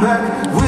back.